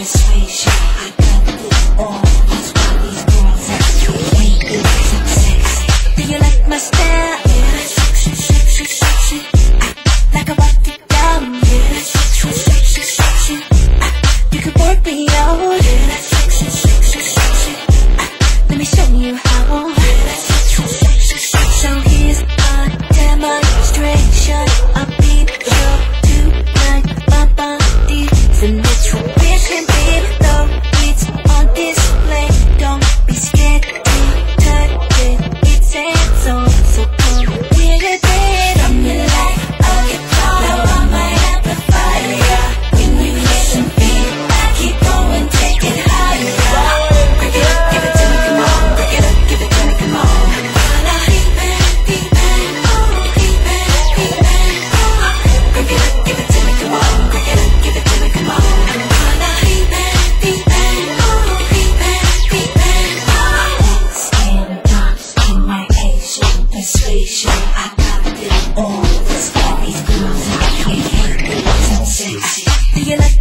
I got this all. Do you like my style?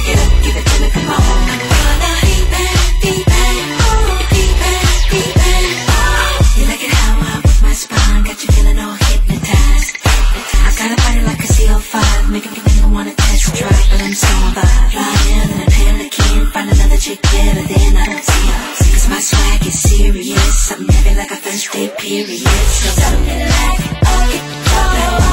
Give it to me, come on. Oh, be oh. You like it how I work my spine, got you feeling all hypnotized. I got a like a CO5, making nigga wanna test drive, but I'm a find another chick better than I don't see my swag is serious, heavy like a first day period. So like. Oh,